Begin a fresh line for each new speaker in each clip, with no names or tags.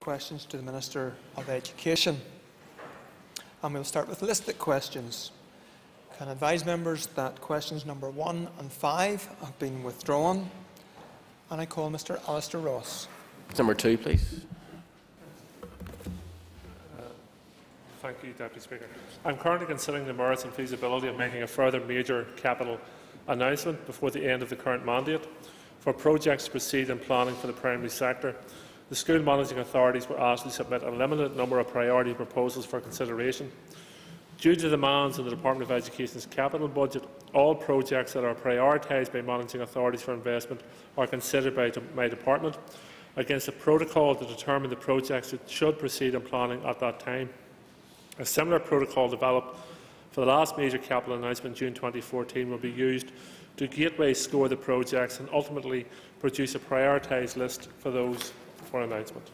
questions to the Minister of Education. And we'll start with listed questions. Can I advise members that questions number one and five have been withdrawn. And I call Mr Alastair Ross.
Number two, please.
Uh, thank you, Deputy Speaker. I'm currently considering the merits and feasibility of making a further major capital announcement before the end of the current mandate for projects to proceed in planning for the primary sector. The school managing authorities were asked to submit a limited number of priority proposals for consideration. Due to the demands in the Department of Education's capital budget, all projects that are prioritised by managing authorities for investment are considered by my department against a protocol to determine the projects that should proceed in planning at that time. A similar protocol developed for the last major capital announcement in June 2014 will be used to gateway score the projects and ultimately produce a prioritised list for those for announcement.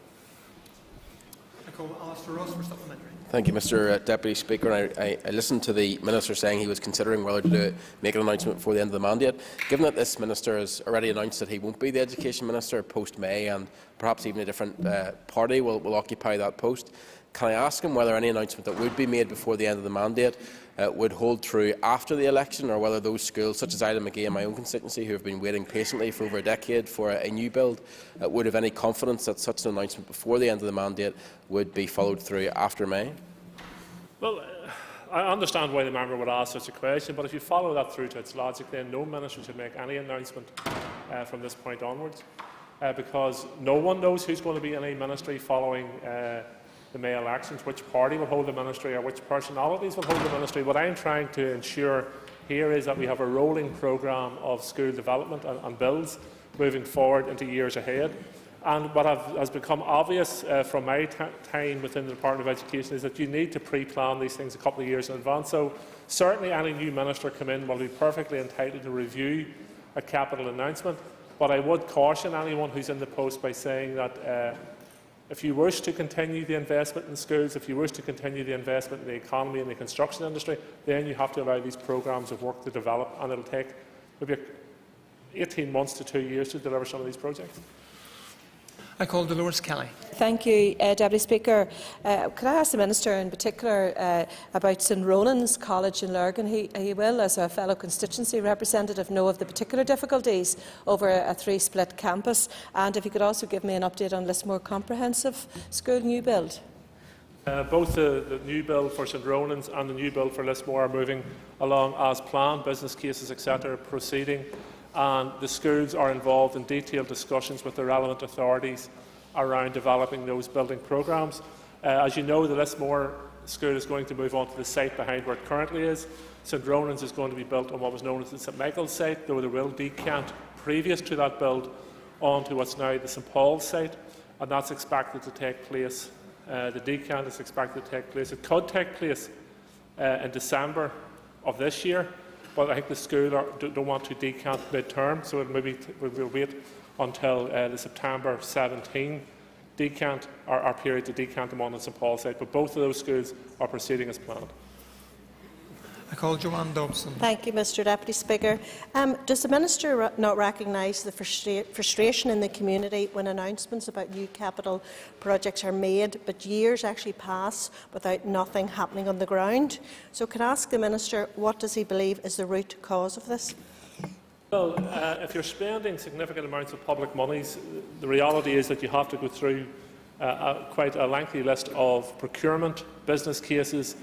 I call Alastair Ross for supplementary.
Thank you, Mr uh, Deputy Speaker. I, I, I, listened to the Minister saying he was considering whether to make an announcement before the end of the mandate. Given that this Minister has already announced that he won't be the Education Minister post-May and perhaps even a different uh, party will, will occupy that post, can I ask him whether any announcement that would be made before the end of the mandate uh, would hold true after the election, or whether those schools, such as Islandmagee in my own constituency, who have been waiting patiently for over a decade for a, a new build, uh, would have any confidence that such an announcement before the end of the mandate would be followed through after May?
Well, uh, I understand why the member would ask such a question, but if you follow that through to its logic, then no minister should make any announcement uh, from this point onwards, uh, because no one knows who's going to be in a ministry following uh, the May elections, which party will hold the ministry or which personalities will hold the ministry. What I'm trying to ensure here is that we have a rolling programme of school development and, and bills moving forward into years ahead. And what have, has become obvious uh, from my time within the Department of Education is that you need to pre-plan these things a couple of years in advance. So certainly any new minister come in will be perfectly entitled to review a capital announcement. But I would caution anyone who's in the post by saying that uh, if you wish to continue the investment in schools, if you wish to continue the investment in the economy and the construction industry, then you have to allow these programmes of work to develop, and it will take maybe 18 months to two years to deliver some of these projects.
I call Dolores Kelly.
Thank you, uh, Deputy Speaker. Uh, could I ask the Minister in particular uh, about St Ronan's College in Lurgan? He, he, will, as a fellow constituency representative, know of the particular difficulties over a, a three-split campus. And if he could also give me an update on Lismore Comprehensive School new build.
Uh, both the, the, new bill for St Ronan's and the new bill for Lismore are moving along as planned, business cases etc. proceeding and the schools are involved in detailed discussions with the relevant authorities around developing those building programmes. Uh, as you know, the Lismore School is going to move on to the site behind where it currently is. St Ronan's is going to be built on what was known as the St Michael's site, though there will decant previous to that build onto what's now the St Paul's site, and that's expected to take place. Uh, the decant is expected to take place. It could take place uh, in December of this year, but I think the school are, don't want to decant mid-term, so maybe we'll wait until uh, the September 17 decant, our, our period to decant them on the St Paul site. But both of those schools are proceeding as planned.
I call Jo-Anne Dobson.
Thank you, Mr Deputy Speaker. Um, does the Minister not recognise the frustra frustration in the community when announcements about new capital projects are made, but years actually pass without nothing happening on the ground? So could I ask the Minister what does he believe is the root cause of this?
Well, uh, if you're spending significant amounts of public monies, the reality is that you have to go through uh, a, quite a lengthy list of procurement, business cases,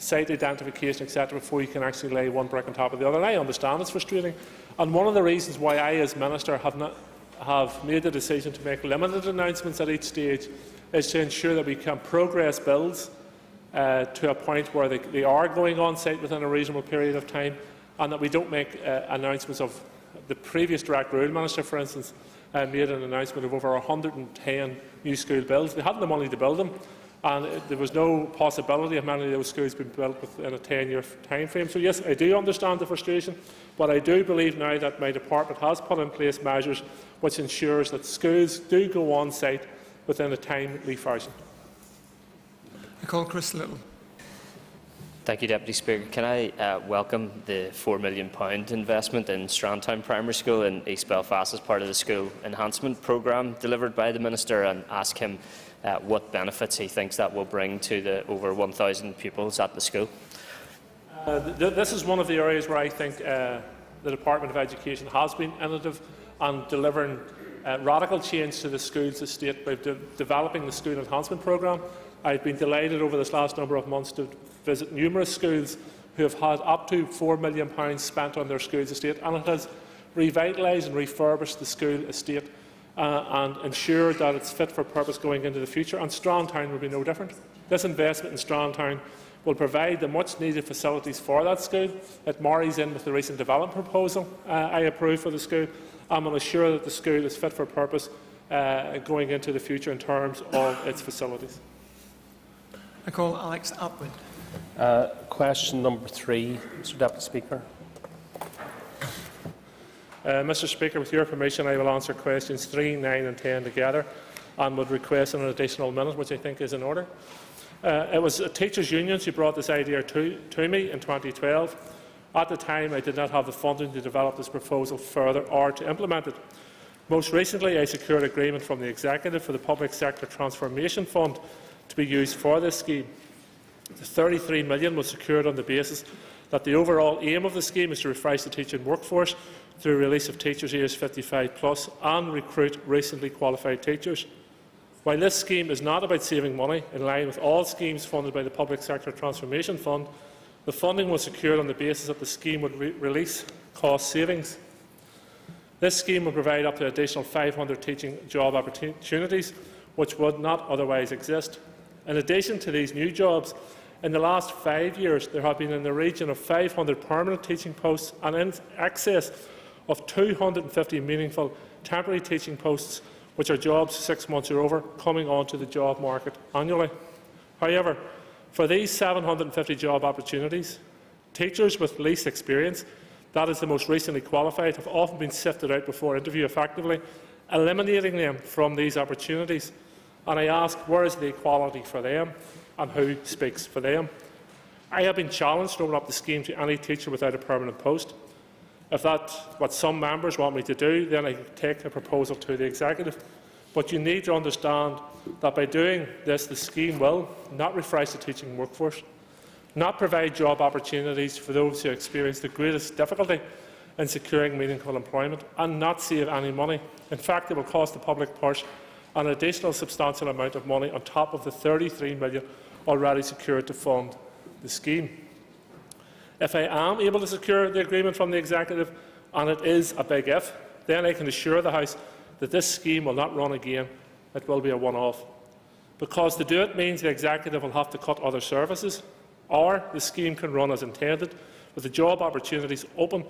site identification, etc., before you can actually lay one brick on top of the other. And I understand it's frustrating. And one of the reasons why I, as Minister, have, not, have made the decision to make limited announcements at each stage is to ensure that we can progress bills uh, to a point where they, they, are going on site within a reasonable period of time and that we don't make uh, announcements of the previous direct rule minister, for instance, uh, made an announcement of over 110 new school builds. They hadn't the money to build them, and there was no possibility of many of those schools being built within a 10-year time frame. So yes, I do understand the frustration, but I do believe now that my department has put in place measures which ensures that schools do go on site within a timely fashion.
I call Chris Lyttle.
Thank you, Deputy Speaker. Can I uh, welcome the £4 million investment in Strandtown Primary School in East Belfast as part of the school enhancement programme delivered by the Minister and ask him uh, what benefits he thinks that will bring to the over 1,000 pupils at the school.
Uh, th this is one of the areas where I think uh, the Department of Education has been innovative and delivering uh, radical change to the schools estate by de developing the School Enhancement Programme. I've been delighted over this last number of months to visit numerous schools who have had up to £4 million spent on their schools estate, and it has revitalised and refurbished the school estate uh, and ensure that it's fit for purpose going into the future. And Strandtown will be no different. This investment in Strandtown will provide the much-needed facilities for that school. It marries in with the recent development proposal uh, I approved for the school and will ensure that the school is fit for purpose uh, going into the future in terms of its facilities.
I call Alex Attwood.
Uh, question number three, Mr Deputy Speaker.
Uh, Mr Speaker, with your permission, I will answer questions 3, 9 and 10 together and would request an additional minute, which I think is in order. Uh, it was teachers' unions who brought this idea to, to me in 2012. At the time, I did not have the funding to develop this proposal further or to implement it. Most recently, I secured agreement from the Executive for the Public Sector Transformation Fund to be used for this scheme. The 33 million was secured on the basis that the overall aim of the scheme is to refresh the teaching workforce through release of teachers aged 55 plus and recruit recently qualified teachers. While this scheme is not about saving money, in line with all schemes funded by the Public Sector Transformation Fund, the funding was secured on the basis that the scheme would re release cost savings. This scheme will provide up to an additional 500 teaching job opportunities, which would not otherwise exist. In addition to these new jobs, in the last five years, there have been in the region of 500 permanent teaching posts and in excess of 250 meaningful temporary teaching posts, which are jobs six months or over, coming onto the job market annually. However, for these 750 job opportunities, teachers with least experience, that is the most recently qualified, have often been sifted out before interview effectively, eliminating them from these opportunities. And I ask, where is the equality for them and who speaks for them? I have been challenged to open up the scheme to any teacher without a permanent post. If that's what some members want me to do, then I take the proposal to the Executive. But you need to understand that by doing this, the scheme will not refresh the teaching workforce, not provide job opportunities for those who experience the greatest difficulty in securing meaningful employment, and not save any money. In fact, it will cost the public purse an additional substantial amount of money on top of the 33 million already secured to fund the scheme. If I am able to secure the agreement from the Executive, and it is a big if, then I can assure the House that this scheme will not run again. It will be a one-off. Because to do it means the Executive will have to cut other services, or the scheme can run as intended, with the job opportunities open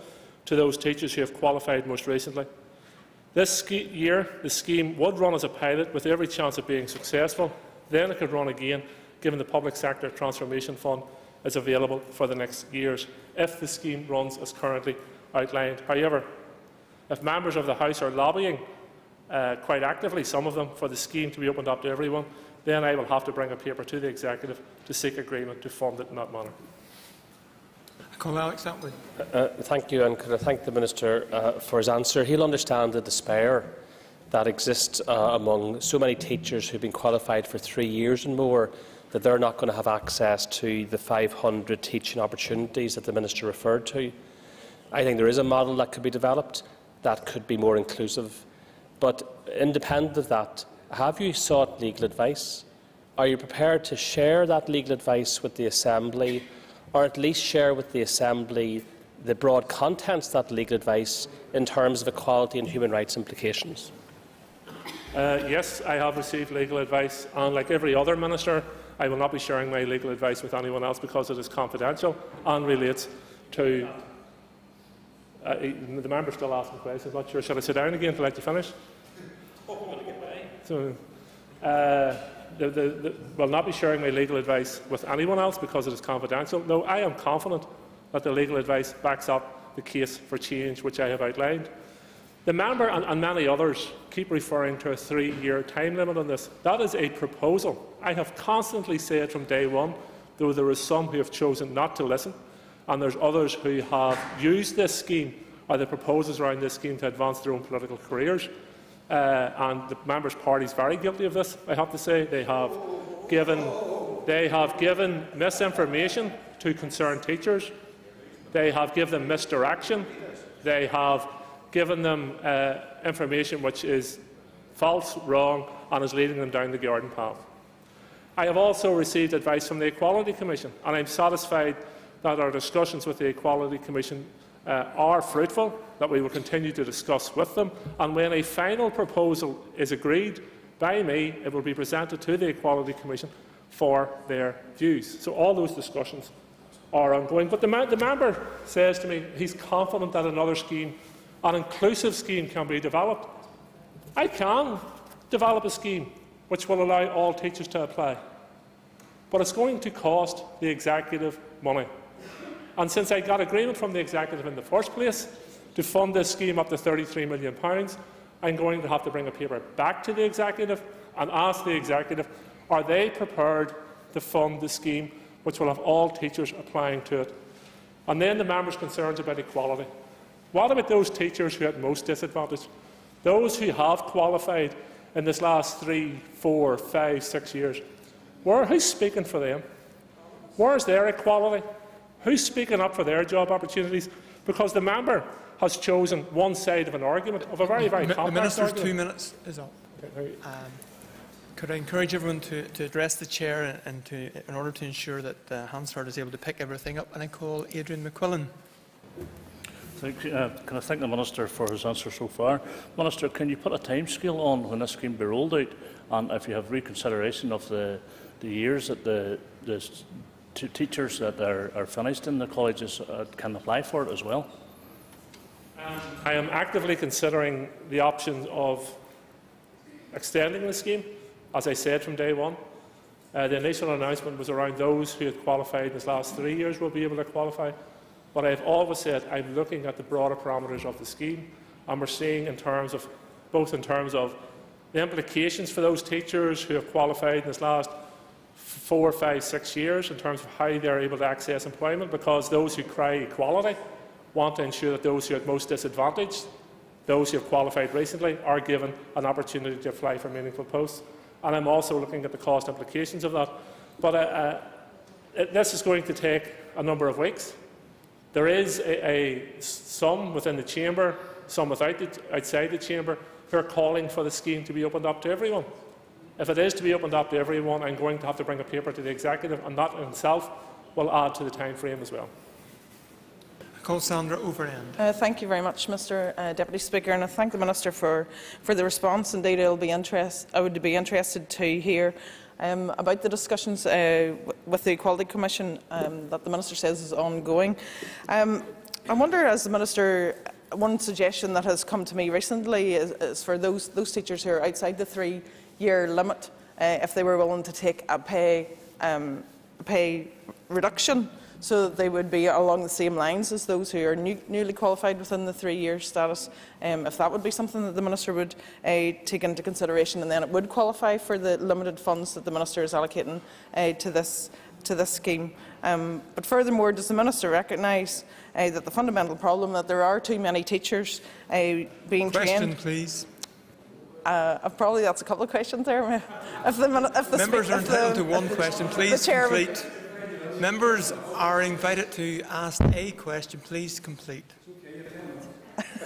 to those teachers who have qualified most recently. This year, the scheme would run as a pilot with every chance of being successful. Then it could run again, given the Public Sector Transformation Fund is available for the next years, if the scheme runs as currently outlined. However, if members of the House are lobbying uh, quite actively, some of them, for the scheme to be opened up to everyone, then I will have to bring a paper to the Executive to seek agreement to fund it in that manner.
I call Alex Attwood.
Uh, thank you, and could I thank the Minister uh, for his answer. He'll understand the despair that exists uh, among so many teachers who have been qualified for three years and more that they're not going to have access to the 500 teaching opportunities that the Minister referred to. I think there is a model that could be developed that could be more inclusive. But independent of that, have you sought legal advice? Are you prepared to share that legal advice with the Assembly, or at least share with the Assembly the broad contents of that legal advice in terms of equality and human rights implications?
Uh, yes, I have received legal advice, and like every other minister, I will not be sharing my legal advice with anyone else because it is confidential and relates to. Uh, the member still asking questions. I'm not sure. Should I sit down again to let you finish? So, uh, the, the, the, will not be sharing my legal advice with anyone else because it is confidential. No, I am confident that the legal advice backs up the case for change which I have outlined. The member and, and many others keep referring to a three-year time limit on this. That is a proposal. I have constantly said from day one, though there are some who have chosen not to listen, and there's others who have used this scheme or the proposals around this scheme to advance their own political careers. uh, and the members' party is very guilty of this. I have to say they have given they have given misinformation to concerned teachers. They have given them misdirection. They have given them uh, information which is false, wrong, and is leading them down the garden path. I have also received advice from the Equality Commission, and I'm satisfied that our discussions with the Equality Commission uh, are fruitful, that we will continue to discuss with them, and when a final proposal is agreed by me, it will be presented to the Equality Commission for their views. So all those discussions are ongoing. But the, the member says to me he's confident that another scheme, an inclusive scheme, can be developed. I can develop a scheme which will allow all teachers to apply. But it's going to cost the executive money. And since I got agreement from the executive in the first place to fund this scheme up to £33 million, I'm going to have to bring a paper back to the executive and ask the executive, are they prepared to fund the scheme which will have all teachers applying to it? And then the members' concerns about equality. What about those teachers who are at most disadvantaged? Those who have qualified in this last three, four, five, six years. Where, who's speaking for them? Where's their equality? Who's speaking up for their job opportunities? Because the member has chosen one side of an argument, of a very, very
The
complex
Minister's
argument.
two minutes is up. Um, could I encourage everyone to, to address the chair and, and to, in order to ensure that uh, Hansard is able to pick everything up? And I call Adrian McQuillan.
Thank you. Uh, can I thank the Minister for his answer so far? Minister, can you put a timescale on when this scheme will be rolled out and if you have reconsideration of the, the years that the, the teachers that are, are finished in the colleges uh, can apply for it as well?
I am actively considering the option of extending the scheme, as I said from day one. Uh, the initial announcement was around those who had qualified in the last three years will be able to qualify. But I've always said I'm looking at the broader parameters of the scheme, and we're seeing in terms of both in terms of the implications for those teachers who have qualified in this last four, five, six years in terms of how they're able to access employment, because those who cry equality want to ensure that those who are at most disadvantaged, those who have qualified recently, are given an opportunity to apply for meaningful posts. And I'm also looking at the cost implications of that. But uh, uh, this is going to take a number of weeks. There is a, a, some within the chamber, some without the, outside the chamber, who are calling for the scheme to be opened up to everyone. If it is to be opened up to everyone, I'm going to have to bring a paper to the executive, and that in itself will add to the time frame as well.
I call Sandra Overend.
Uh, thank you very much, Mr uh, Deputy Speaker, and I thank the Minister for, for the response. Indeed, I'll be interest, I would be interested to hear um, about the discussions uh, with the Equality Commission um, that the Minister says is ongoing. Um, I wonder, as the Minister, one suggestion that has come to me recently is, is for those, those teachers who are outside the three-year limit, uh, if they were willing to take a pay, um, pay reduction so that they would be along the same lines as those who are new, newly qualified within the three-year status. Um, if that would be something that the Minister would uh, take into consideration, and then it would qualify for the limited funds that the Minister is allocating uh, to this to this scheme. Um, but furthermore, does the Minister recognise uh, that the fundamental problem that there are too many teachers uh, being
Question,
trained?
please.
Uh, probably that's a couple of questions there. If the, if the
Members are
if the-
entitled to one question. Please complete. Members are invited to ask a question. Please complete.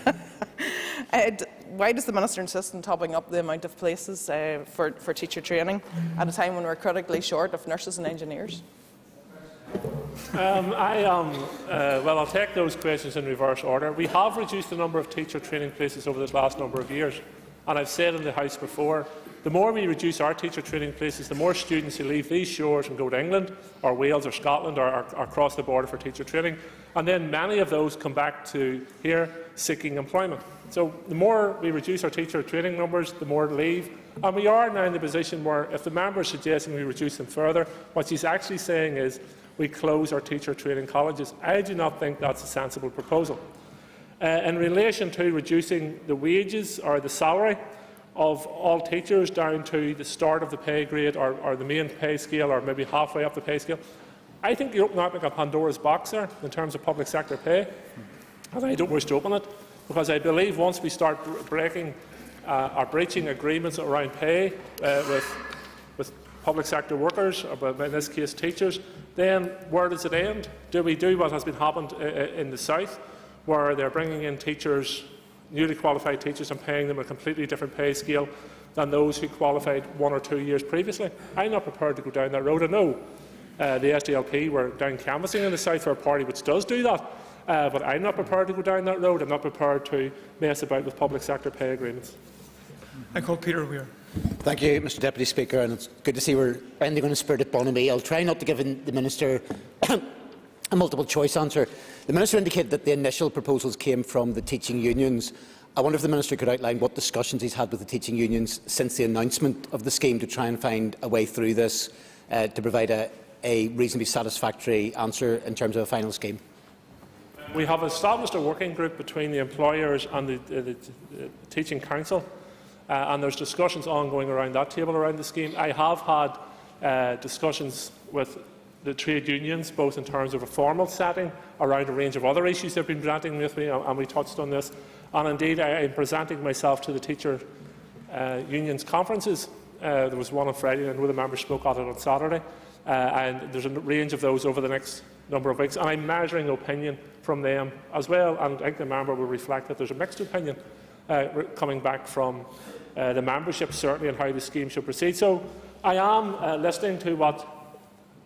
Uh, why does the Minister insist on topping up the amount of places uh, for, for teacher training at a time when we're critically short of nurses and engineers?
Um, I am, uh, well, I'll take those questions in reverse order. We have reduced the number of teacher training places over this last number of years. And I've said in the House before, the more we reduce our teacher training places, the more students who leave these shores and go to England or Wales or Scotland or, or, or across the border for teacher training. And then many of those come back to here seeking employment. So the more we reduce our teacher training numbers, the more leave. And we are now in the position where if the member is suggesting we reduce them further, what she's actually saying is we close our teacher training colleges. I do not think that's a sensible proposal. Uh, in relation to reducing the wages or the salary of all teachers down to the start of the pay grade or, or the main pay scale or maybe halfway up the pay scale, I think you're opening up like a Pandora's box there in terms of public sector pay. And I don't wish to open it because I believe once we start breaking uh, are breaching agreements around pay uh, with, with public sector workers, or in this case teachers, then where does it end? Do we do what has been happened uh, in the south, where they're bringing in teachers, newly qualified teachers, and paying them a completely different pay scale than those who qualified one or two years previously? I'm not prepared to go down that road. I know uh, the SDLP were down canvassing in the south for a party which does do that. Uh, but I'm not prepared to go down that road. I'm not prepared to mess about with public sector pay agreements.
I call Peter Weir.
Thank you, Mr Deputy Speaker, and it's good to see we're ending on a spirit of bonhomie. I'll try not to give the Minister a multiple choice answer. The Minister indicated that the initial proposals came from the teaching unions. I wonder if the Minister could outline what discussions he's had with the teaching unions since the announcement of the scheme to try and find a way through this uh, to provide a, a reasonably satisfactory answer in terms of a final scheme.
We have established a working group between the employers and the, the, Teaching Council, uh, and there's discussions ongoing around that table around the scheme. I have had uh, discussions with the trade unions, both in terms of a formal setting around a range of other issues they've been presenting with me, and we touched on this. And indeed, I am presenting myself to the teacher uh, unions conferences. Uh, there was one on Friday, and one of the members spoke at it on Saturday. Uh, and there's a range of those over the next number of weeks. And I'm measuring opinion from them as well. And I think the member will reflect that there's a mixed opinion uh, coming back from uh, the membership, certainly, on how the scheme should proceed. So I am uh, listening to what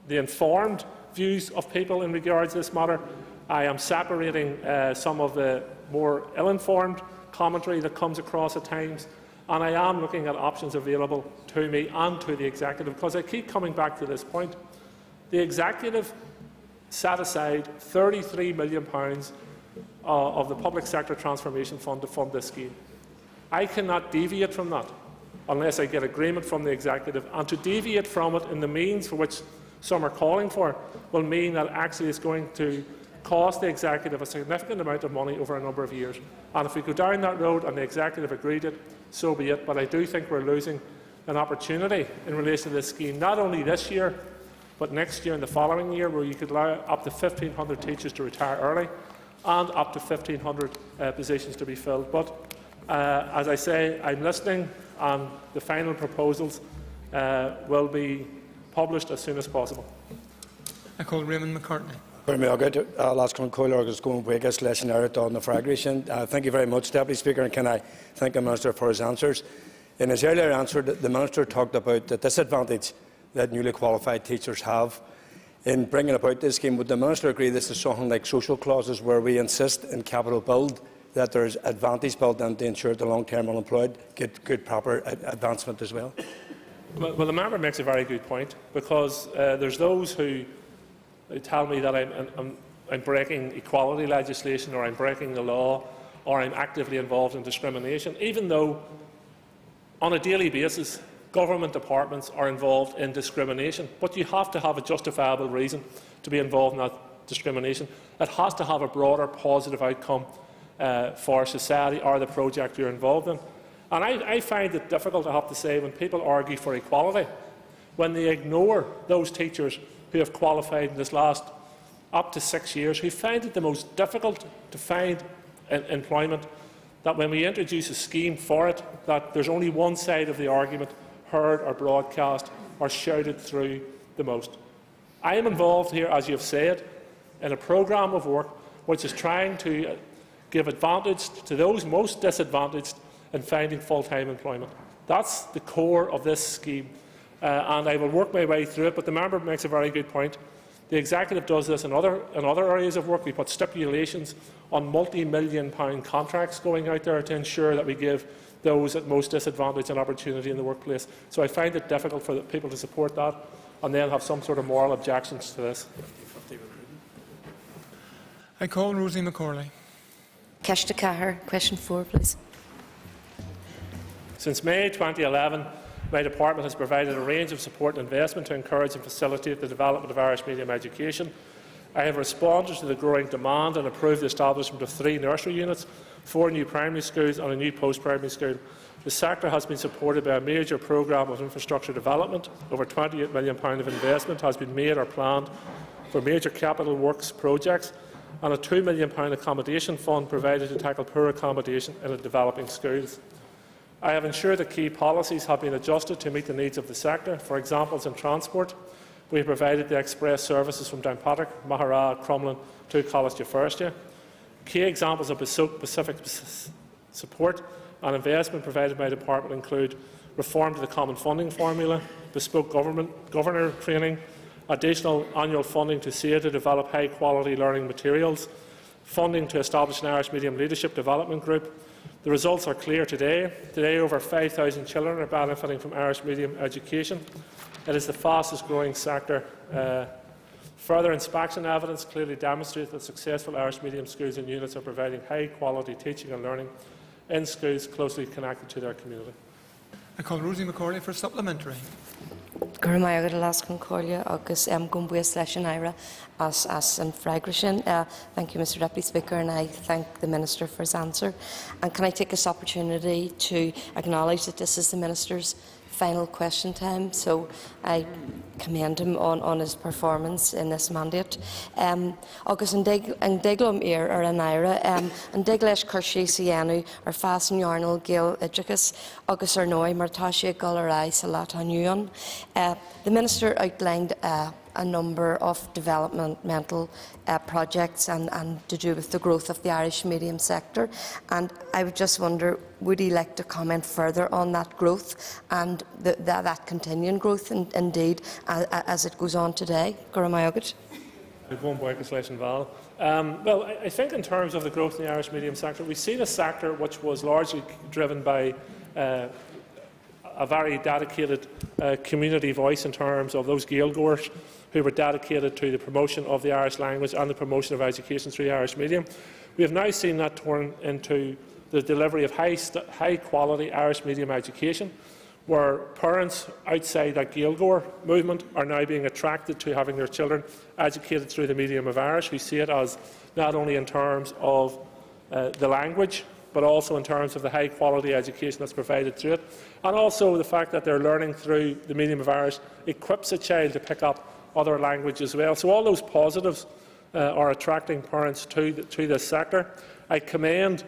the informed views of people in regards to this matter. I am separating uh, some of the more ill-informed commentary that comes across at times and I am looking at options available to me and to the executive because I keep coming back to this point. The executive set aside £33 million uh, of the Public Sector Transformation Fund to fund this scheme. I cannot deviate from that unless I get agreement from the executive, and to deviate from it in the means for which some are calling for will mean that actually it's going to cost the executive a significant amount of money over a number of years. And if we go down that road and the executive agreed it, so be it. But I do think we're losing an opportunity in relation to this scheme, not only this year, but next year and the following year, where you could allow up to 1,500 teachers to retire early and up to 1,500 uh, positions to be filled. But uh, as I say, I'm listening, and the final proposals uh, will be published as soon as possible.
I call Raymond McCartney.
Las Coil agus go bhuigus leis an air on the fragration. Uh, thank you very much, Deputy Speaker, and can I thank the Minister for his answers. In his earlier answer, the Minister talked about the disadvantage that newly qualified teachers have in bringing about this scheme. Would the Minister agree this is something like social clauses where we insist in capital build that there is advantage built in to ensure the long-term unemployed get good proper advancement as well?
Well, the member makes a very good point because uh, there's those who they tell me that I'm, I'm, I'm breaking equality legislation or I'm breaking the law or I'm actively involved in discrimination, even though on a daily basis government departments are involved in discrimination. But you have to have a justifiable reason to be involved in that discrimination. It has to have a broader positive outcome uh, for society or the project you're involved in. And I, I find it difficult, I have to say, when people argue for equality, when they ignore those teachers who have qualified in this last up to six years, who find it the most difficult to find employment, that when we introduce a scheme for it, that there's only one side of the argument heard or broadcast or shouted through the most. I am involved here, as you have said, in a programme of work which is trying to uh, give advantage to those most disadvantaged in finding full-time employment. That's the core of this scheme uh, and I will work my way through it. But the member makes a very good point. The executive does this in other, in other areas of work. We put stipulations on multi-million pound contracts going out there to ensure that we give those at most disadvantage an opportunity in the workplace. So I find it difficult for people to support that and then have some sort of moral objections to this.
I call Rosie McCorley.
Keshta Cahir, question four, please.
Since May 2011, my department has provided a range of support and investment to encourage and facilitate the development of Irish medium education. I have responded to the growing demand and approved the establishment of three nursery units, four new primary schools and a new post-primary school. The sector has been supported by a major programme of infrastructure development. Over £28 million of investment has been made or planned for major capital works projects and a £2 million accommodation fund provided to tackle poor accommodation in developing schools. I have ensured that key policies have been adjusted to meet the needs of the sector. For example, in transport, we have provided the express services from Downpatrick, Maghera, Crumlin to Coláiste Feirste. Key examples of specific support and investment provided by the Department include reform to the Common Funding Formula, bespoke government, governor training, additional annual funding to SEA to develop high-quality learning materials, funding to establish an Irish Medium Leadership Development Group. The results are clear today. Today, over 5,000 children are benefiting from Irish medium education. It is the fastest growing sector. Uh, further inspection evidence clearly demonstrates that successful Irish medium schools and units are providing high quality teaching and learning in schools closely connected to their community.
I call Rosie McCorley for supplementary.
Gur mai agad a las an choirle agus am gom buas leis an aire as, as an fragration. Uh, thank you, Mr Deputy Speaker, and I thank the Minister for his answer. And can I take this opportunity to acknowledge that this is the Minister's final question time, so I commend him on, on his performance in this mandate. Um, agus an deglum ir ar an aire, um, an degleis chuirsí sianú ar fasan jarnal gil idricus agus ar sé galará sa lataniuan. Uh, the Minister outlined uh, a number of developmental uh, projects and, and to do with the growth of the Irish medium sector. And I would just wonder, would he like to comment further on that growth and the, the, that continuing growth in, indeed as, it goes on today?
Um, well, I think in terms of the growth in the Irish medium sector, we've seen a sector which was largely driven by uh, a very dedicated uh, community voice in terms of those Gaeilgeoirs who were dedicated to the promotion of the Irish language and the promotion of education through the Irish medium. We have now seen that turn into the delivery of high, high quality Irish medium education, where parents outside that Gaeilgeoir movement are now being attracted to having their children educated through the medium of Irish. We see it as not only in terms of uh, the language, but also in terms of the high quality education that's provided through it, and also the fact that they're learning through the medium of Irish equips a child to pick up other languages as well. So all those positives uh, are attracting parents to, the, to this sector. I commend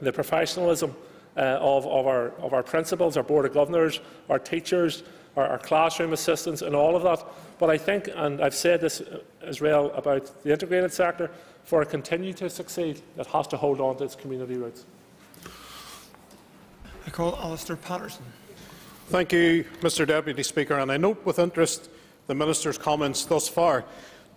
the professionalism uh, of, of, our, of our principals, our Board of Governors, our teachers, our, our, classroom assistants and all of that. But I think, and I've said this as well about the integrated sector, for it to continue to succeed, it has to hold on to its community roots.
I call Alistair Patterson.
Thank you, Mr Deputy Speaker, and I note with interest the Minister's comments thus far.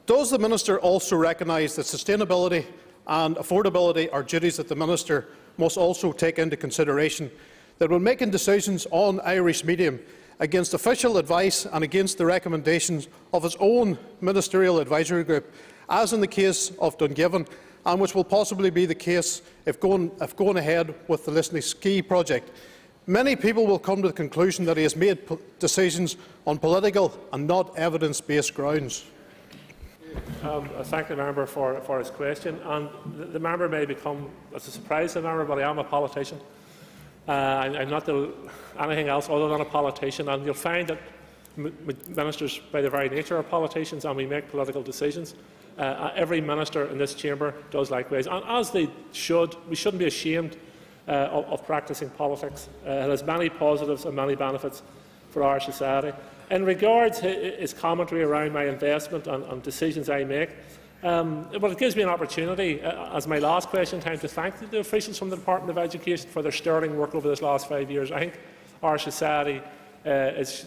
Does the Minister also recognise that sustainability and affordability are duties that the Minister must also take into consideration, that when making decisions on Irish medium against official advice and against the recommendations of his own ministerial advisory group, as in the case of Dungiven, and which will possibly be the case if going, if going ahead with the Lisnaskea project, Many people will come to the conclusion that he has made decisions on political and not evidence-based grounds.
Um, I thank the member for, for his question. And the, the, member may become as a surprise to the member, but I am a politician. Uh, I, I'm not the, anything else other than a politician. And you'll find that ministers, by their very nature, are politicians, and we make political decisions. Uh, every minister in this chamber does likewise, and as they should. We shouldn't be ashamed uh, of, of, practicing politics. Uh, it has many positives and many benefits for our society. In regards to his commentary around my investment and, and decisions I make, um, well, it gives me an opportunity, uh, as my last question time, to thank the officials from the Department of Education for their sterling work over this last five years. I think our society uh, is,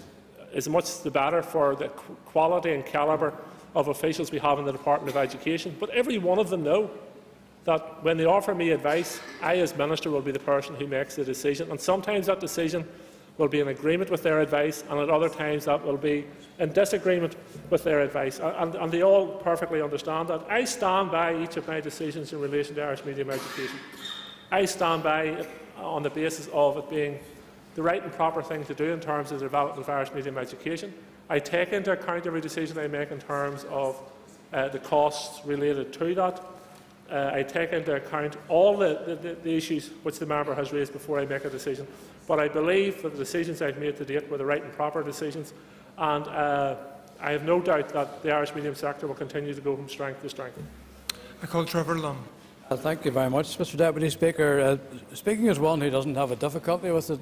is much the better for the quality and calibre of officials we have in the Department of Education. But every one of them know that when they offer me advice, I as Minister will be the person who makes the decision. And sometimes that decision will be in agreement with their advice, and at other times that will be in disagreement with their advice. And, and they all perfectly understand that. I stand by each of my decisions in relation to Irish medium education. I stand by on the basis of it being the right and proper thing to do in terms of the development of Irish medium education. I take into account every decision I make in terms of uh, the costs related to that uh, I take into account all the, the, the, issues which the member has raised before I make a decision. But I believe that the decisions I've made to date were the right and proper decisions, and uh, I have no doubt that the Irish medium sector will continue to go from strength to strength.
I call Trevor Lunn.
Uh, thank you very much, Mr Deputy Speaker. Uh, speaking as one who doesn't have a difficulty with the,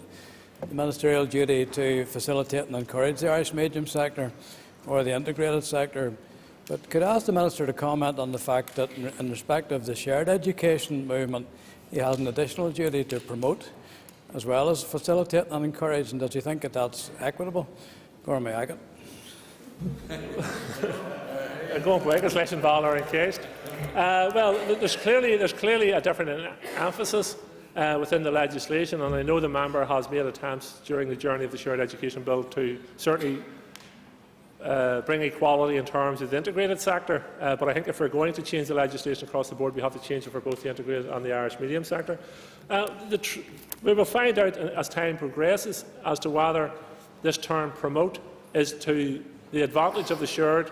the ministerial duty to facilitate and encourage the Irish medium sector or the integrated sector, but could I ask the Minister to comment on the fact that in, respect of the shared education movement, he has an additional duty to promote as well as facilitate and encourage, and does he think that that's equitable? Gormley Agate.
Going back, leis an ball encased. Uh, well, there's clearly, there's clearly a different emphasis uh, within the legislation, and I know the member has made attempts during the journey of the Shared Education Bill to certainly uh, bring equality in terms of the integrated sector, uh, but I think if we're going to change the legislation across the board, we have to change it for both the integrated and the Irish medium sector. Uh, we will find out as time progresses as to whether this term promote is to the advantage of the shared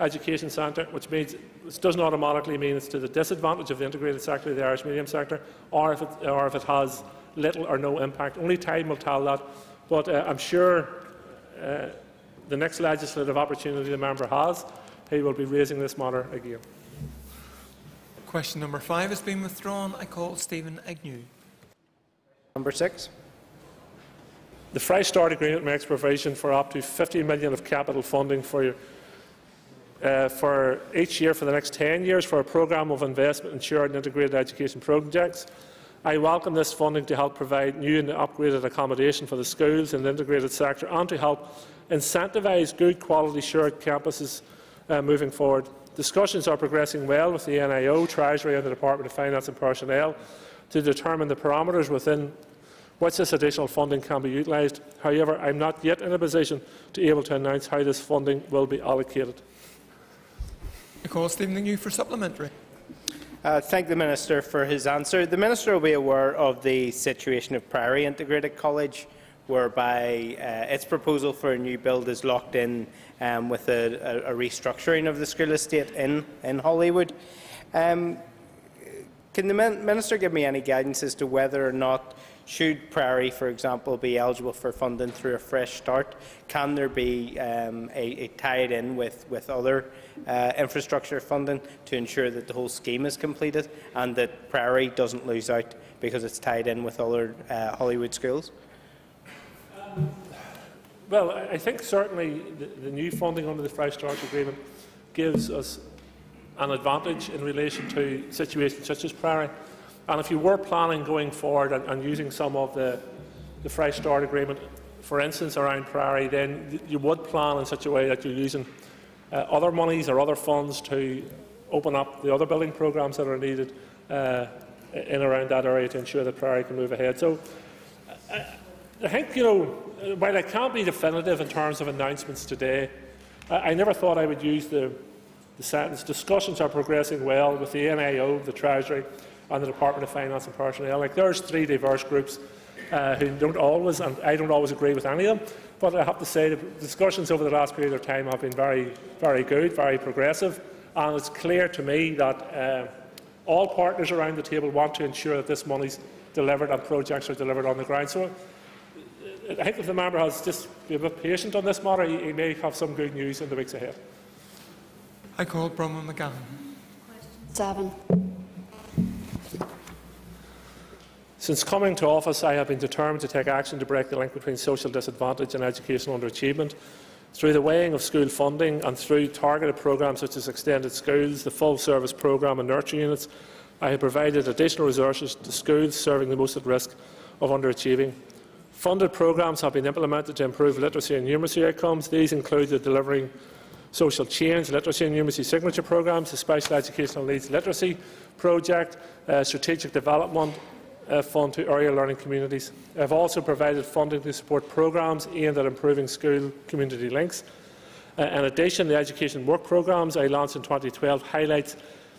education centre, which means it doesn't automatically mean it's to the disadvantage of the integrated sector, the Irish medium sector, or if it, or if it has little or no impact. Only time will tell that. But uh, I'm sure uh, the next legislative opportunity the member has, he will be raising this matter again.
Question number five has been withdrawn. I call Steven Agnew.
Number six.
The Fresh Start Agreement makes provision for up to 50 million of capital funding for, uh, for each year for the next 10 years for a programme of investment in shared and integrated education projects. I welcome this funding to help provide new and upgraded accommodation for the schools in the integrated sector and to help incentivise good quality shared campuses uh, moving forward. Discussions are progressing well with the NIO, Treasury and the Department of Finance and Personnel to determine the parameters within which this additional funding can be utilised. However, I am not yet in a position to be able to announce how this funding will be allocated.
I call Steven Agnew for supplementary.
Uh, thank the Minister for his answer. The Minister will be aware of the situation of Priory Integrated College, whereby uh, its proposal for a new build is locked in um, with a, a, restructuring of the school estate in, in Holywood. Um, can the Minister give me any guidance as to whether or not should Priory, for example, be eligible for funding through a fresh start? Can there be um, a, a tied in with, with other uh, infrastructure funding to ensure that the whole scheme is completed and that Priory doesn't lose out because it's tied in with other uh, Holywood schools?
Um, well, I think certainly the, the new funding under the Fresh Start Agreement gives us an advantage in relation to situations such as Priory. And if you were planning going forward and, and using some of the, the Fresh Start Agreement, for instance, around Priory, then you would plan in such a way that you're using uh, other monies or other funds to open up the other building programmes that are needed uh, in around that area to ensure that Priory can move ahead. So I, I think, you know, while I can't be definitive in terms of announcements today, I, I never thought I would use the, the sentence. Discussions are progressing well with the NIO, the Treasury, and the Department of Finance and Personnel. Like there's three diverse groups uh, who don't always, and I don't always agree with any of them, but I have to say the discussions over the last period of time have been very, very good, very progressive, and it's clear to me that uh, all partners around the table want to ensure that this money is delivered and projects are delivered on the ground. So I think if the member has just be a bit patient on this matter, he, he may have some good news in the weeks ahead.
I call Bronwyn McGahan.
Seven.
Since coming to office, I have been determined to take action to break the link between social disadvantage and educational underachievement. Through the weighing of school funding and through targeted programmes such as extended schools, the full service programme and nurture units, I have provided additional resources to schools serving the most at risk of underachieving. Funded programmes have been implemented to improve literacy and numeracy outcomes. These include the delivering social change, literacy and numeracy signature programmes, the special educational needs literacy project, uh, strategic development uh, fund to area learning communities. I have also provided funding to support programmes aimed at improving school community links. Uh, in addition, the education work programmes I launched in 2012 highlights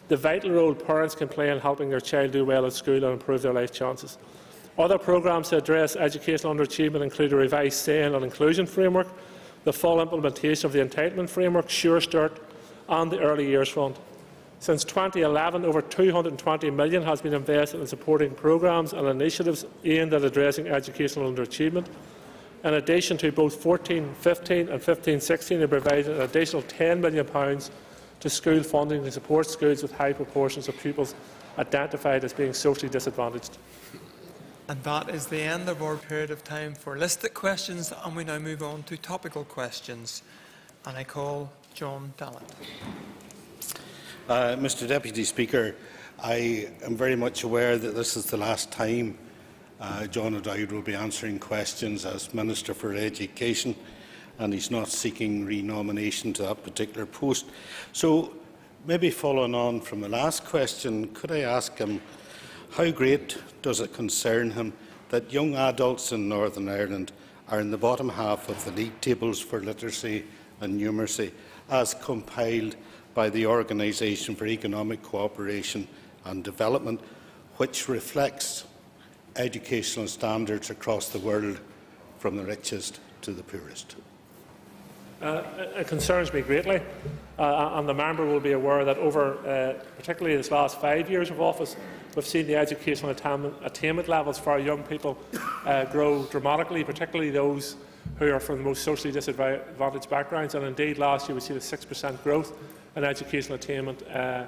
the vital role parents can play in helping their child do well at school and improve their life chances. Other programmes to address educational underachievement include a revised SEN and inclusion framework, the full implementation of the entitlement framework, Sure Start and the Early Years Fund. Since 2011, over 220 million has been invested in supporting programmes and initiatives aimed at addressing educational underachievement. In addition to both 14-15 and 15-16, they provided an additional £10 million to school funding to support schools with high proportions of pupils identified as being socially disadvantaged.
And that is the end of our period of time for listed questions, and we now move on to topical questions. And I call John Dallat.
Uh, Mr Deputy Speaker, I am very much aware that this is the last time uh, John O'Dowd will be answering questions as Minister for Education, and he's not seeking renomination to that particular post. So, maybe following on from the last question, could I ask him how great does it concern him that young adults in Northern Ireland are in the bottom half of the league tables for literacy and numeracy, as compiled by the Organisation for Economic Cooperation and Development, which reflects educational standards across the world from the richest to the poorest.
Uh, it concerns me greatly, uh, and the member will be aware that over, uh, particularly this last five years of office, we've seen the educational attainment, attainment levels for our young people uh, grow dramatically, particularly those who are from the most socially disadvantaged backgrounds. And indeed, last year we see a 6% growth in educational attainment uh,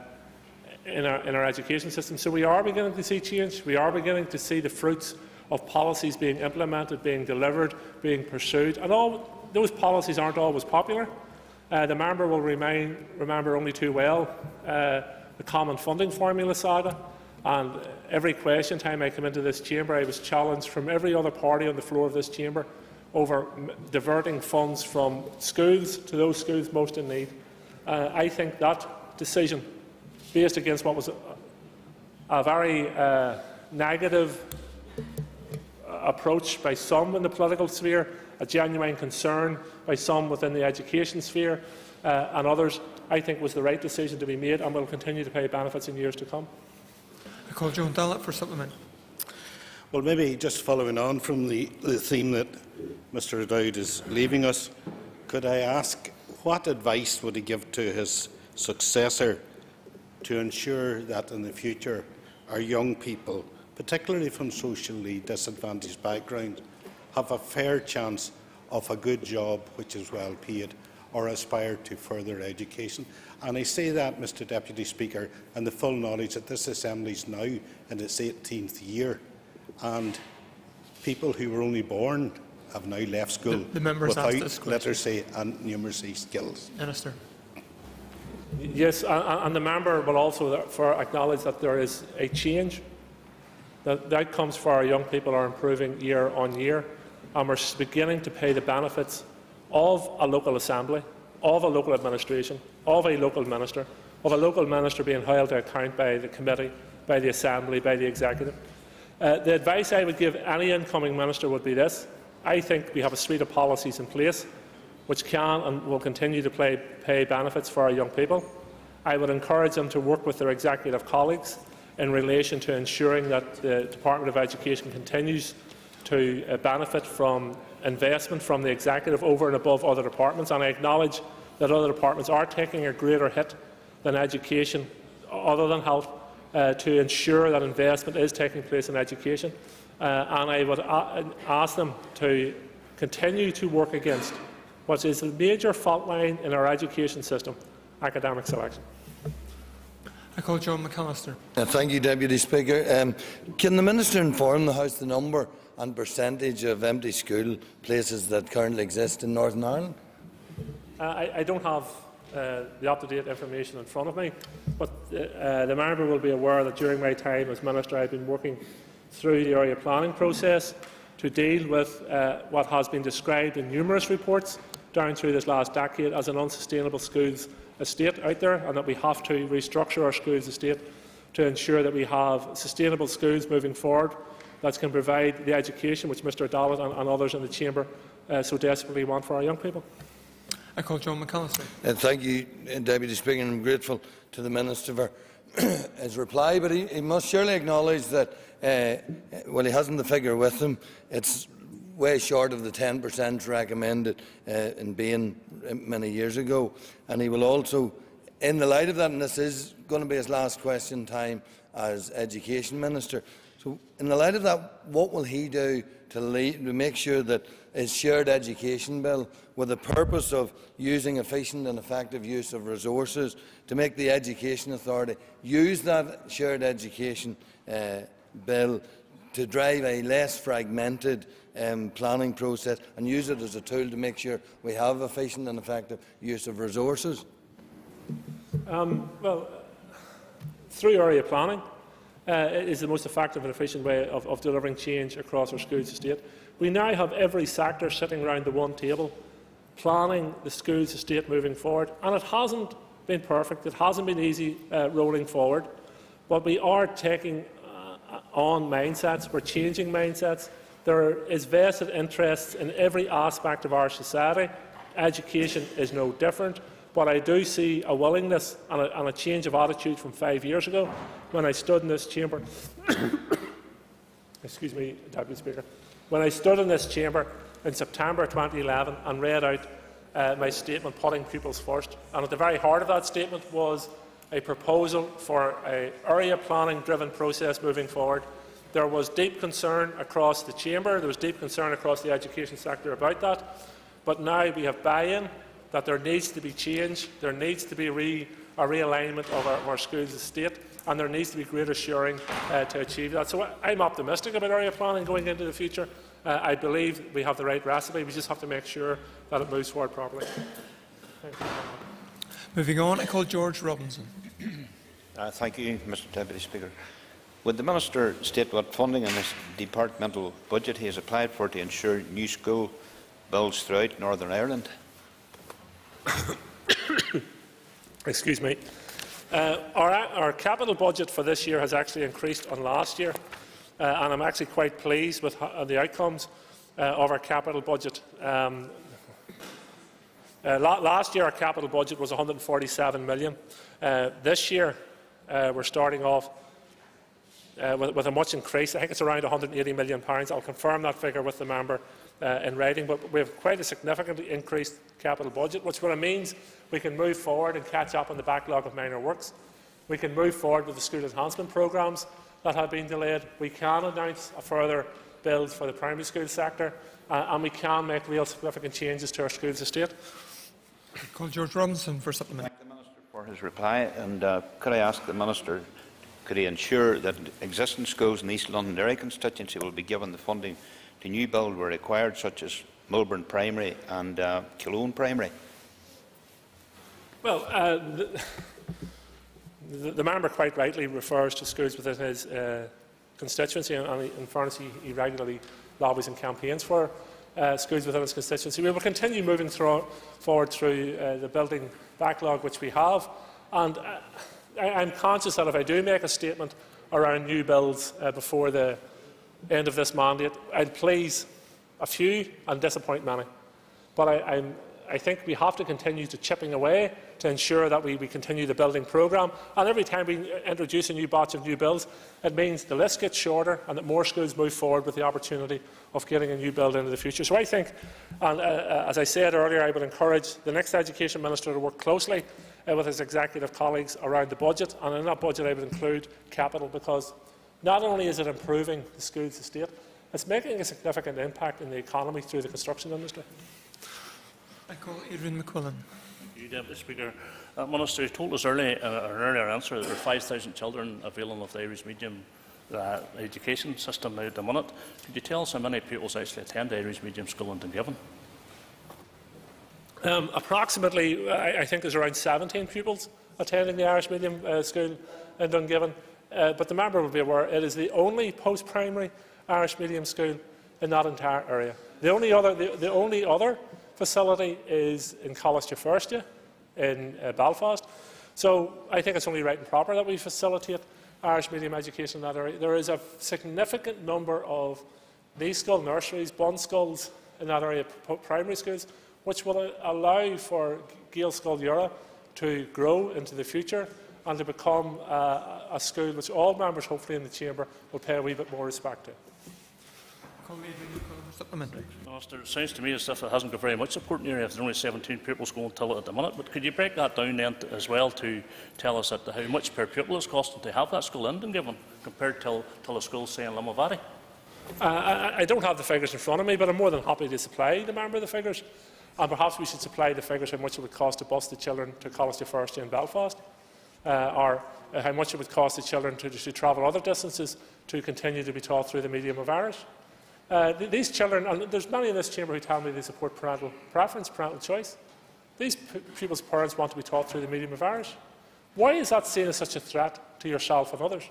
in, our, in our education system. So we are beginning to see change. We are beginning to see the fruits of policies being implemented, being delivered, being pursued. And all those policies aren't always popular. Uh, the member will remain, remember only too well uh, the common funding formula saga. And every question time I come into this chamber, I was challenged from every other party on the floor of this chamber over diverting funds from schools to those schools most in need. Uh, I think that decision, based against what was a, a very uh, negative approach by some in the political sphere, a genuine concern by some within the education sphere uh, and others, I think was the right decision to be made and will continue to pay benefits in years to come.
I call John Dallat for supplement.
Well, maybe just following on from the, the theme that Mr O'Dowd is leaving us, could I ask what advice would he give to his successor to ensure that in the future our young people, particularly from socially disadvantaged backgrounds, have a fair chance of a good job which is well paid or aspire to further education. And I say that, Mr Deputy Speaker, in the full knowledge that this Assembly is now in its 18th year and people who were only born have now left school
the, the
without literacy and numeracy skills.
Minister.
Yes, and the member will also acknowledge that there is a change. That the outcomes for our young people are improving year on year, and we're beginning to pay the benefits of a local assembly, of a local administration, of a local minister, of a local minister being held to account by the committee, by the assembly, by the executive. Uh, the advice I would give any incoming minister would be this. I think we have a suite of policies in place which can and will continue to play, pay benefits for our young people. I would encourage them to work with their executive colleagues in relation to ensuring that the Department of Education continues to uh, benefit from investment from the executive over and above other departments. And I acknowledge that other departments are taking a greater hit than education, other than health, uh, to ensure that investment is taking place in education. Uh, and I would ask them to continue to work against what is a major fault line in our education system, academic selection.
I call John McCallister.
Uh, thank you, Deputy Speaker. Um, can the Minister inform the House the number and percentage of empty school places that currently exist in Northern Ireland?
Uh, I, I, don't have uh, the up-to-date information in front of me, but uh, uh, the member will be aware that during my time as Minister I've been working through the area planning process to deal with uh, what has been described in numerous reports down through this last decade as an unsustainable schools estate out there and that we have to restructure our schools estate to ensure that we have sustainable schools moving forward that can provide the education which Mr Dallat and, and others in the chamber uh, so desperately want for our young people.
I call John McCallister.
Uh, thank you, uh, Deputy Speaker, I'm grateful to the Minister for his reply, but he, he must surely acknowledge that, uh, well, he hasn't the figure with him. It's way short of the 10% recommended uh, in Bain many years ago. And he will also, in the light of that, and this is going to be his last question time as Education Minister, so in the light of that, what will he do to, lead, to make sure that is shared education bill with the purpose of using efficient and effective use of resources to make the Education Authority use that shared education uh, bill to drive a less fragmented um, planning process and use it as a tool to make sure we have efficient and effective use of resources?
Um, well, through area planning uh, is the most effective and efficient way of, of delivering change across our schools estate. We now have every sector sitting around the one table planning the schools estate moving forward, and it hasn't been perfect. It hasn't been easy uh, rolling forward, but we are taking uh, on mindsets. We're changing mindsets. There is vested interests in every aspect of our society. Education is no different. But I do see a willingness and a, and a change of attitude from five years ago when I stood in this chamber. excuse me, Deputy Speaker. When I stood in this chamber in September 2011 and read out uh, my statement, Putting Pupils First. And at the very heart of that statement was a proposal for an area planning driven process moving forward. There was deep concern across the chamber, there was deep concern across the education sector about that. But now we have buy in that there needs to be change, there needs to be re, a realignment of our, of our schools estate, and there needs to be greater sharing uh, to achieve that. So I'm optimistic about area planning going into the future. Uh, I believe we have the right recipe. We just have to make sure that it moves forward properly.
Moving on, I call George Robinson.
Uh, thank you, Mr Deputy Speaker. Would the Minister state what funding in his departmental budget he has applied for to ensure new school builds throughout Northern Ireland?
Excuse me. Uh, our, our, capital budget for this year has actually increased on last year, uh, and I'm actually quite pleased with uh, the outcomes uh, of our capital budget. Um, uh, la last year, our capital budget was 147 million. Uh, this year, we're starting off with, with, a much increase. I think it's around 180 million pounds. I'll confirm that figure with the member uh, in writing, but we have quite a significantly increased capital budget, which means we can move forward and catch up on the backlog of minor works. We can move forward with the school enhancement programmes that have been delayed. We can announce a further build for the primary school sector, uh, and we can make real significant changes to our schools estate.
Call George Robinson for supplement.
Thank the Minister for his reply, and uh, could I ask the Minister, could he ensure that existing schools in the East Londonderry constituency will be given the funding to new build were required, such as Melbourne Primary and uh, Cologne Primary?
Well, uh, the, the, the, member quite rightly refers to schools within his uh, constituency, and, and in fairness, he, he, regularly lobbies and campaigns for uh, schools within his constituency. We will continue moving through, forward through uh, the building backlog which we have, and uh, I, am conscious that if I do make a statement around new builds before the end of this mandate. I'll please a few and disappoint many. But I, I, think we have to continue to chipping away to ensure that we, we continue the building programme. And every time we introduce a new batch of new builds, it means the list gets shorter and that more schools move forward with the opportunity of getting a new build into the future. So I think, and uh, uh as I said earlier, I would encourage the next Education Minister to work closely uh, with his executive colleagues around the budget. And in that budget, I would include capital because not only is it improving the school's estate, it's making a significant impact in the economy through the construction industry.
I call Adrian McQuillan.
Thank you, Deputy Speaker. Uh, Minister, you told us early, uh, an earlier answer that there are 5,000 children availing of the Irish medium uh, education system now at the minute. Could you tell us how many pupils actually attend the Irish medium school in Dungiven?
Um, approximately, I, I, think there's around 17 pupils attending the Irish medium uh, school in Dungiven. Uh, but the member will be aware it is the only post-primary Irish medium school in that entire area. The only other, the, the only other facility is in Coláiste in uh, Belfast. So I think it's only right and proper that we facilitate Irish medium education in that area. There is a significant number of these school nurseries, bond schools in that area, primary schools, which will allow for Gaelscoil Dheartha to grow into the future and to become uh, a school which all members, hopefully in the chamber, will pay a wee bit more respect to.
Minister, it sounds to me as if it hasn't got very much support in the area. If there's only 17 pupils going to it at the minute, but could you break that down then as well to tell us at how much per pupil it's costing to have that school in Dungiven compared to, to a school, say, in Limavady?
Uh, I, I don't have the figures in front of me, but I'm more than happy to supply the member the figures. And perhaps we should supply the figures how much it would cost to bus the children to Coláiste Feirste in Belfast, uh, or uh, how much it would cost the children to, to travel other distances to continue to be taught through the medium of Irish. Uh, th these children, and there's many in this chamber who tell me they support parental preference, parental choice. These people's parents want to be taught through the medium of Irish. Why is that seen as such a threat to yourself and others?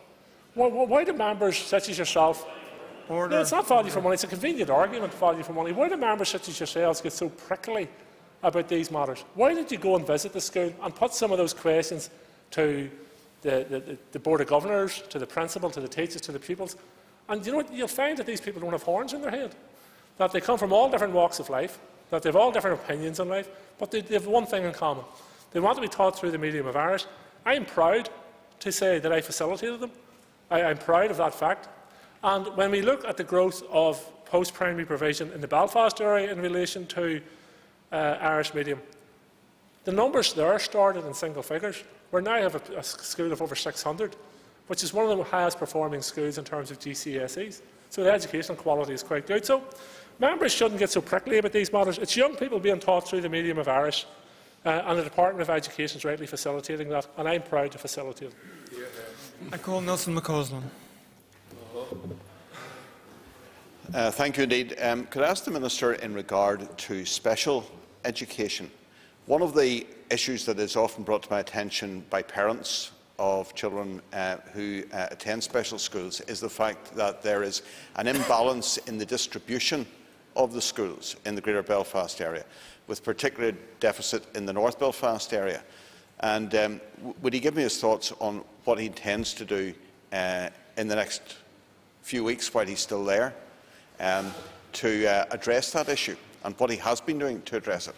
Why, why do members such as yourself
Order.
No, it's not value for money. It's a convenient argument, value for money. Why do members such as yourselves get so prickly about these matters? Why did you go and visit the school and put some of those questions to the, the, the Board of Governors, to the principal, to the teachers, to the pupils? And you know what? You'll find that these people don't have horns in their head. That they come from all different walks of life, that they have all different opinions in life, but they, they have one thing in common. They want to be taught through the medium of Irish. I am proud to say that I facilitated them. I, I'm proud of that fact. And when we look at the growth of post-primary provision in the Belfast area in relation to uh, Irish medium, the numbers there started in single figures. We now have a, a, school of over 600, which is one of the highest performing schools in terms of GCSEs. So the educational quality is quite good. So members shouldn't get so prickly about these matters. It's young people being taught through the medium of Irish, uh, and the Department of Education is rightly facilitating that, and I'm proud to facilitate it.
I call Nelson McCausland.
Uh, thank you indeed. Um, could I ask the Minister in regard to special education? One of the issues that is often brought to my attention by parents of children uh, who uh, attend special schools is the fact that there is an imbalance in the distribution of the schools in the Greater Belfast area, with particular deficit in the North Belfast area. And um, would he give me his thoughts on what he intends to do uh, in the next few weeks while he's still there um, to uh, address that issue and what he has been doing to address it.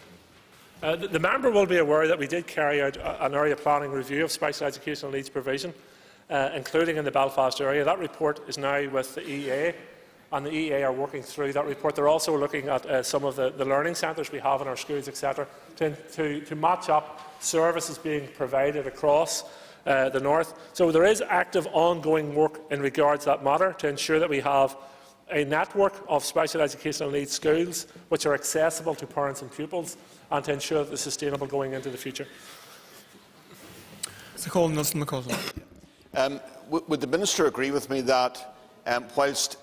Uh, the, member will be aware that we did carry out an area planning review of special educational needs provision, uh, including in the Belfast area. That report is now with the EA, and the EA are working through that report. They're also looking at uh, some of the, the, learning centres we have in our schools, etc., to, to, to match up services being provided across uh, the north. So there is active ongoing work in regards to that matter to ensure that we have a network of special educational needs schools which are accessible to parents and pupils and to ensure that they're sustainable going into the future.
Mr Colin Nelson McCausland.
Um, would the Minister agree with me that um, whilst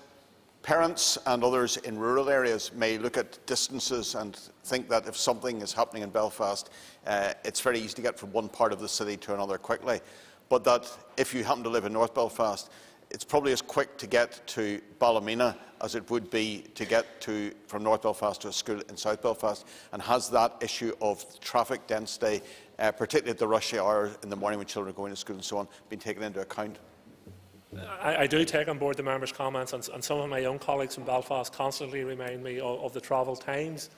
parents and others in rural areas may look at distances and think that if something is happening in Belfast, uh, it's very easy to get from one part of the city to another quickly, but that if you happen to live in North Belfast, it's probably as quick to get to Ballymena as it would be to get to, from North Belfast to a school in South Belfast, and has that issue of traffic density, uh, particularly at the rush hour in the morning when children are going to school and so on, been taken into account?
I, I do take on board the members' comments, and, and, some of my young colleagues from Belfast constantly remind me of, of the travel times,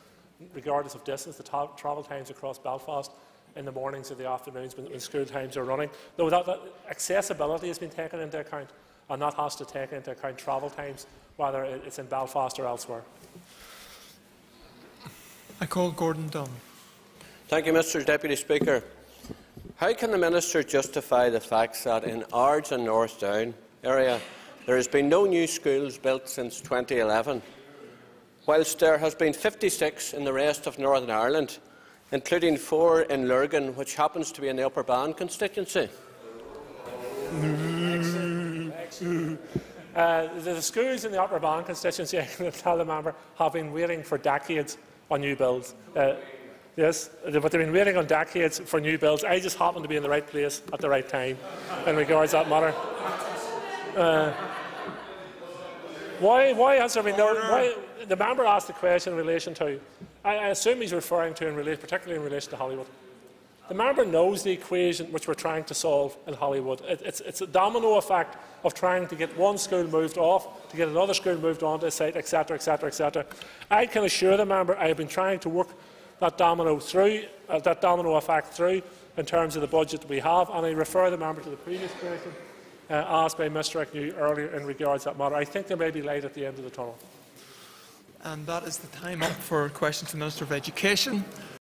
regardless of distance, the travel times across Belfast in the mornings or the afternoons when, when school times are running. Though that, that accessibility has been taken into account and that has to take into account travel times, whether it's in Belfast or elsewhere.
I call Gordon Dunne.
Thank you, Mr Deputy Speaker. How can the Minister justify the fact that in Ards and North Down area there has been no new schools built since 2011, whilst there has been 56 in the rest of Northern Ireland, including four in Lurgan, which happens to be in the Upper Bann constituency?
Uh, the, schools in the Upper Bann constituency, I can tell the member, have been waiting for decades on new builds. Uh, yes, but they've been waiting on decades for new builds. I just happen to be in the right place at the right time in regards to that matter. Uh, why, why has there been no... Why, the member asked the question in relation to... I, I assume he's referring to, in particularly in relation to Holywood. The member knows the equation which we're trying to solve in Holywood. It, it's, it's, a domino effect of trying to get one school moved off, to get another school moved onto a site, etc., etc., etc. I can assure the member I have been trying to work that domino through, uh, that domino effect through in terms of the budget we have, and I refer the member to the previous question uh, asked by Mr Agnew earlier in regards to that matter. I think there may be light at the end of the tunnel.
And that is the time up for questions to the Minister of Education.